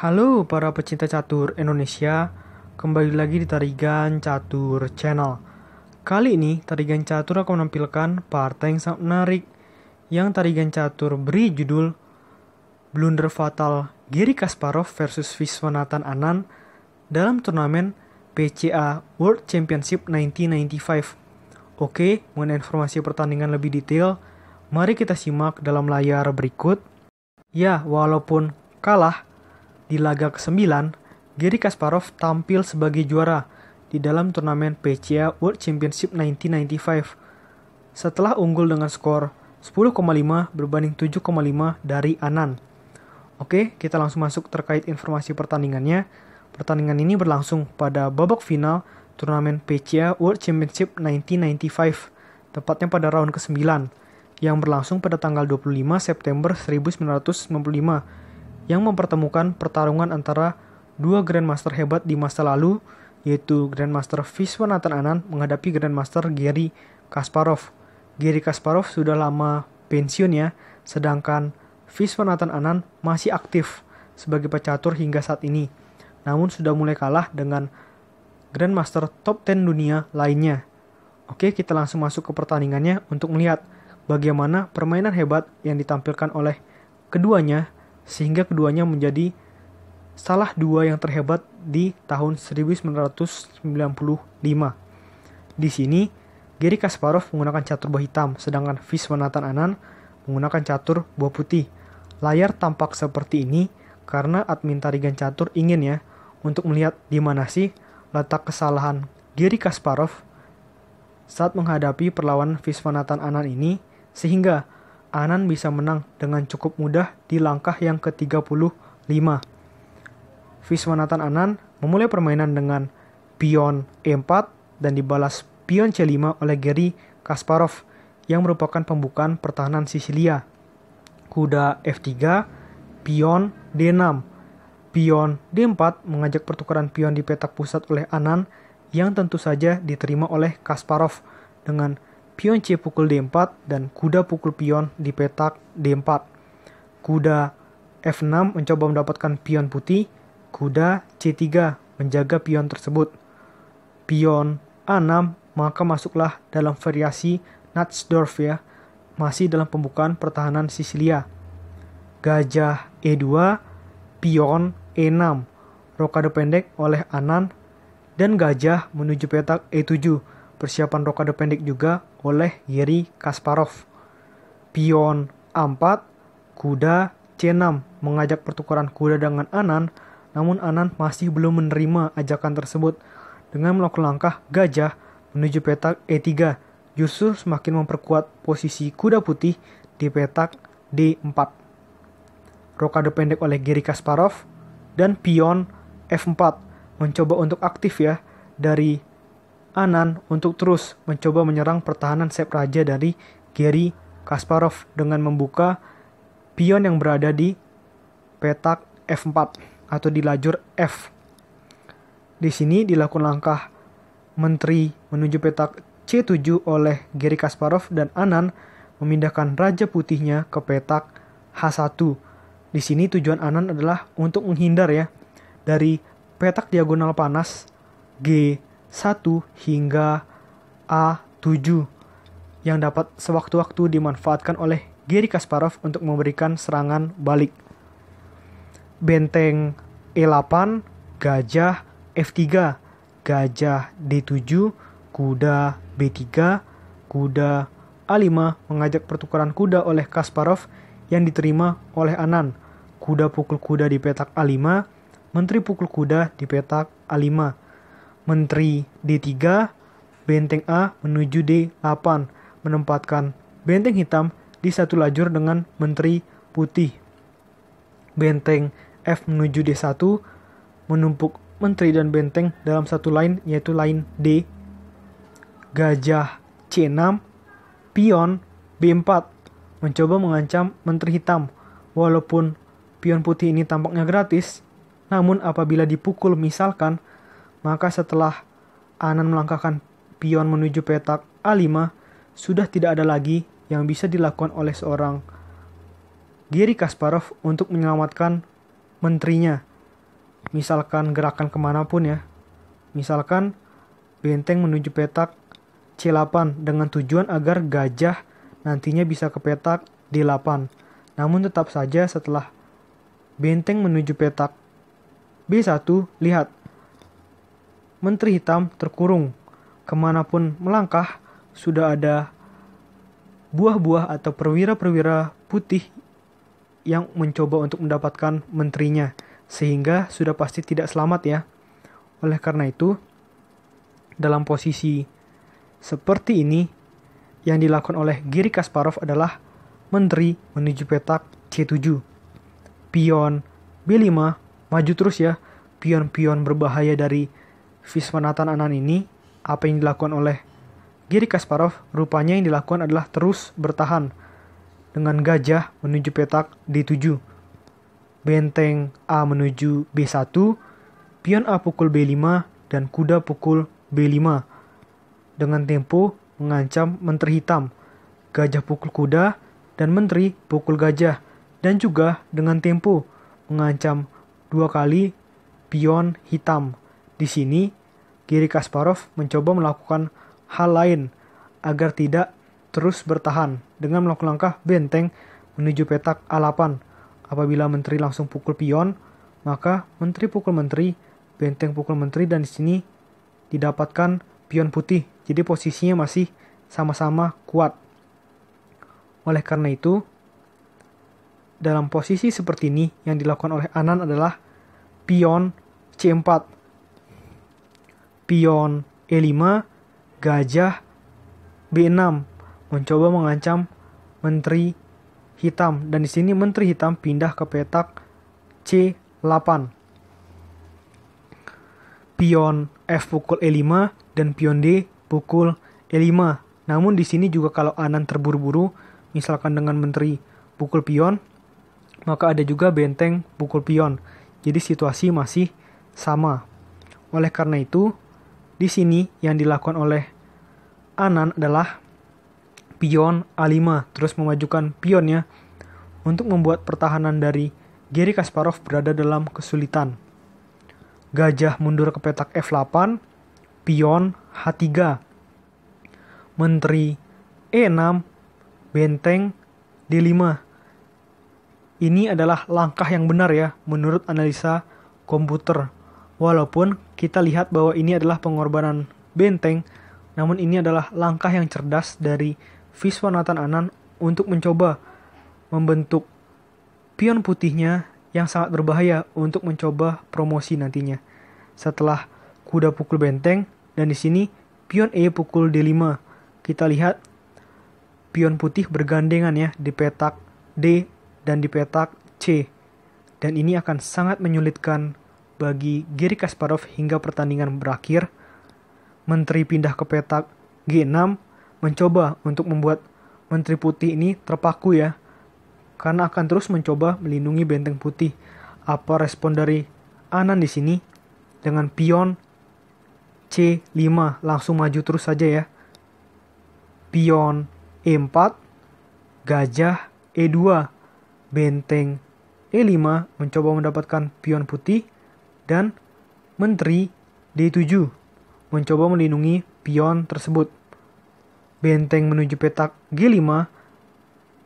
Halo para pecinta catur Indonesia, kembali lagi di Tarigan Catur Channel. Kali ini Tarigan Catur akan menampilkan partai yang sangat menarik yang Tarigan Catur beri judul Blunder Fatal Gary Kasparov versus Viswanathan Anand dalam turnamen PCA World Championship 1995. Oke, mengenai informasi pertandingan lebih detail, mari kita simak dalam layar berikut. Ya, walaupun kalah, di laga ke-9, Gary Kasparov tampil sebagai juara di dalam turnamen PCA World Championship 1995 setelah unggul dengan skor 10,5 berbanding 7,5 dari Anan. Oke, kita langsung masuk terkait informasi pertandingannya. Pertandingan ini berlangsung pada babak final turnamen PCA World Championship 1995, tepatnya pada round ke-9, yang berlangsung pada tanggal 25 September 1995 yang mempertemukan pertarungan antara dua Grandmaster hebat di masa lalu, yaitu Grandmaster Viswanathan Anand menghadapi Grandmaster Gary Kasparov. Gary Kasparov sudah lama pensiun ya, sedangkan Viswanathan Anand masih aktif sebagai pecatur hingga saat ini. Namun sudah mulai kalah dengan Grandmaster top 10 dunia lainnya. Oke, kita langsung masuk ke pertandingannya untuk melihat bagaimana permainan hebat yang ditampilkan oleh keduanya sehingga keduanya menjadi salah dua yang terhebat di tahun 1995. Di sini, Gary Kasparov menggunakan catur buah hitam, sedangkan Viswanathan Anand menggunakan catur buah putih. Layar tampak seperti ini karena admin Tarigan Catur ingin ya untuk melihat di mana sih letak kesalahan Gary Kasparov saat menghadapi perlawanan Viswanathan Anand ini sehingga Anan bisa menang dengan cukup mudah di langkah yang ke-35. Viswanathan Anan memulai permainan dengan pion E4 dan dibalas pion C5 oleh Gary Kasparov yang merupakan pembukaan pertahanan Sisilia. Kuda F3, pion D6. Pion D4 mengajak pertukaran pion di petak pusat oleh Anan yang tentu saja diterima oleh Kasparov dengan pion C pukul D4 dan kuda pukul pion di petak D4. Kuda F6 mencoba mendapatkan pion putih, kuda C3 menjaga pion tersebut. Pion A6 maka masuklah dalam variasi Natsdorf ya, masih dalam pembukaan pertahanan Sisilia. Gajah E2, pion E6, rokade pendek oleh Anan, dan gajah menuju petak E7 persiapan rokade pendek juga oleh Yeri Kasparov. Pion A4, kuda C6 mengajak pertukaran kuda dengan Anan, namun Anan masih belum menerima ajakan tersebut. Dengan melakukan langkah gajah menuju petak E3, justru semakin memperkuat posisi kuda putih di petak D4. Rokade pendek oleh Gary Kasparov dan pion F4 mencoba untuk aktif ya dari Anan untuk terus mencoba menyerang pertahanan Sep Raja dari Gary Kasparov dengan membuka pion yang berada di petak F4 atau di lajur F. Di sini dilakukan langkah menteri menuju petak C7 oleh Gary Kasparov dan Anan memindahkan Raja Putihnya ke petak H1. Di sini tujuan Anan adalah untuk menghindar ya dari petak diagonal panas G 1 hingga A7 yang dapat sewaktu-waktu dimanfaatkan oleh Gary Kasparov untuk memberikan serangan balik. Benteng E8, gajah F3, gajah D7, kuda B3, kuda A5 mengajak pertukaran kuda oleh Kasparov yang diterima oleh Anan. Kuda pukul kuda di petak A5, menteri pukul kuda di petak A5 Menteri D3, benteng A menuju D8, menempatkan benteng hitam di satu lajur dengan menteri putih. Benteng F menuju D1, menumpuk menteri dan benteng dalam satu line yaitu line D. Gajah C6, pion B4, mencoba mengancam menteri hitam. Walaupun pion putih ini tampaknya gratis, namun apabila dipukul misalkan maka setelah Anan melangkahkan pion menuju petak A5, sudah tidak ada lagi yang bisa dilakukan oleh seorang Gary Kasparov untuk menyelamatkan menterinya. misalkan gerakan ke mana pun ya. Misalkan benteng menuju petak C8 dengan tujuan agar gajah nantinya bisa ke petak D8. Namun tetap saja setelah benteng menuju petak B1, lihat. Menteri hitam terkurung. Ke mana pun melangkah, sudah ada buah-buah atau perwira-perwira putih yang mencoba untuk mendapatkan menterinya, sehingga sudah pasti tidak selamat ya. Oleh karena itu, dalam posisi seperti ini, yang dilakukan oleh Giri Kasparov adalah menteri menuju petak C7. Pion B5 maju terus ya. Pion-pion berbahaya dari Viswanathan Anan ini, apa yang dilakukan oleh Giri Kasparov rupanya yang dilakukan adalah terus bertahan dengan gajah menuju petak D7. Benteng A menuju B1, pion A pukul B5, dan kuda pukul B5. Dengan tempo mengancam menteri hitam, gajah pukul kuda, dan menteri pukul gajah. Dan juga dengan tempo mengancam dua kali pion hitam. Di sini, Giri Kasparov mencoba melakukan hal lain agar tidak terus bertahan dengan melakukan langkah benteng menuju petak A8. Apabila menteri langsung pukul pion, maka menteri pukul menteri, benteng pukul menteri dan di sini didapatkan pion putih. Jadi posisinya masih sama-sama kuat. Oleh karena itu, dalam posisi seperti ini yang dilakukan oleh Anan adalah pion C4, pion E5, gajah B6 mencoba mengancam menteri hitam dan di sini menteri hitam pindah ke petak C8. Pion F pukul E5 dan pion D pukul E5. Namun di sini juga kalau Anan terburu-buru, misalkan dengan menteri pukul pion, maka ada juga benteng pukul pion. Jadi situasi masih sama. Oleh karena itu, di sini yang dilakukan oleh Anan adalah pion A5 terus memajukan pionnya untuk membuat pertahanan dari Gary Kasparov berada dalam kesulitan. Gajah mundur ke petak F8, pion H3. Menteri E6, benteng D5. Ini adalah langkah yang benar ya menurut analisa komputer. Walaupun kita lihat bahwa ini adalah pengorbanan benteng, namun ini adalah langkah yang cerdas dari Viswanathan Anan untuk mencoba membentuk pion putihnya yang sangat berbahaya untuk mencoba promosi nantinya. Setelah kuda pukul benteng dan di sini pion E pukul D5. Kita lihat pion putih bergandengan ya di petak D dan di petak C. Dan ini akan sangat menyulitkan bagi Giri Kasparov hingga pertandingan berakhir. Menteri pindah ke petak G6 mencoba untuk membuat Menteri Putih ini terpaku ya, karena akan terus mencoba melindungi benteng putih. Apa respon dari Anan di sini? Dengan pion C5 langsung maju terus saja ya. Pion E4, gajah E2, benteng E5 mencoba mendapatkan pion putih dan menteri D7 mencoba melindungi pion tersebut. Benteng menuju petak G5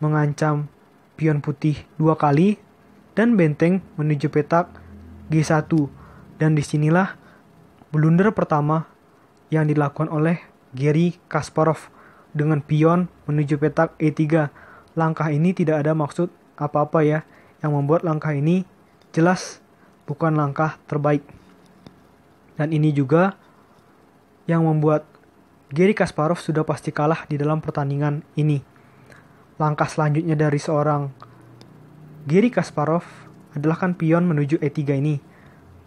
mengancam pion putih dua kali dan benteng menuju petak G1 dan di sinilah blunder pertama yang dilakukan oleh Gary Kasparov dengan pion menuju petak E3. Langkah ini tidak ada maksud apa-apa ya. Yang membuat langkah ini jelas bukan langkah terbaik. Dan ini juga yang membuat Gary Kasparov sudah pasti kalah di dalam pertandingan ini. Langkah selanjutnya dari seorang Gary Kasparov adalah kan pion menuju E3 ini.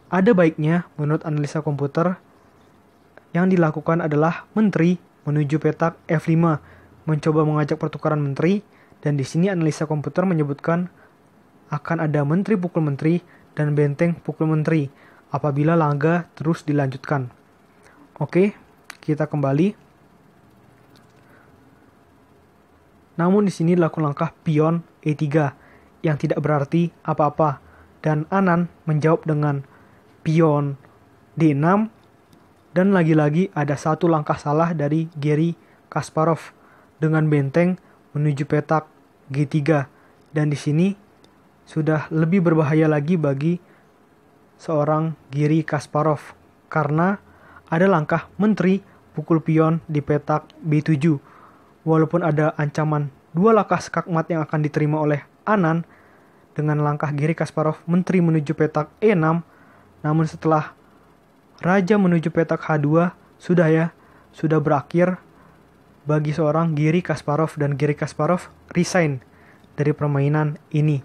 Ada baiknya menurut analisa komputer yang dilakukan adalah menteri menuju petak F5 mencoba mengajak pertukaran menteri dan di sini analisa komputer menyebutkan akan ada menteri pukul menteri dan benteng pukul menteri apabila laga terus dilanjutkan. Oke, kita kembali. Namun di sini dilakukan langkah pion E3 yang tidak berarti apa-apa dan Anan menjawab dengan pion D6 dan lagi-lagi ada satu langkah salah dari Gary Kasparov dengan benteng menuju petak G3 dan di sini sudah lebih berbahaya lagi bagi seorang Giri Kasparov karena ada langkah menteri pukul pion di petak B7 walaupun ada ancaman dua langkah skakmat yang akan diterima oleh Anan dengan langkah Giri Kasparov menteri menuju petak E6 namun setelah Raja menuju petak H2 sudah ya sudah berakhir bagi seorang Giri Kasparov dan Giri Kasparov resign dari permainan ini.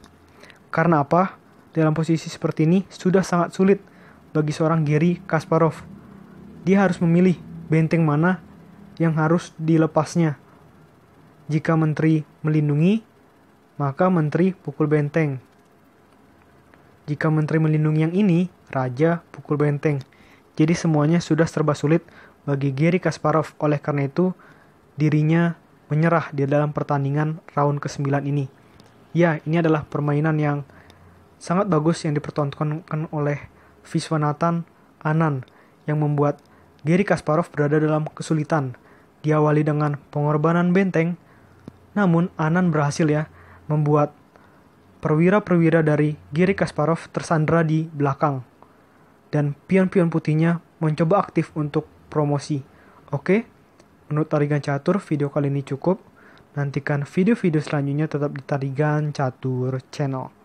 Karena apa? Dalam posisi seperti ini sudah sangat sulit bagi seorang Giri Kasparov. Dia harus memilih benteng mana yang harus dilepasnya. Jika menteri melindungi, maka menteri pukul benteng. Jika menteri melindungi yang ini, raja pukul benteng. Jadi semuanya sudah serba sulit bagi Gary Kasparov. Oleh karena itu, dirinya menyerah di dalam pertandingan round ke-9 ini. Ya, ini adalah permainan yang sangat bagus yang dipertontonkan oleh Viswanathan Anand yang membuat Gary Kasparov berada dalam kesulitan. Diawali dengan pengorbanan benteng, namun Anand berhasil ya membuat perwira-perwira dari Giri Kasparov tersandra di belakang. Dan pion-pion putihnya mencoba aktif untuk promosi. Oke, menurut Tarigan Catur, video kali ini cukup. Nantikan video-video selanjutnya tetap di Tarigan Catur Channel.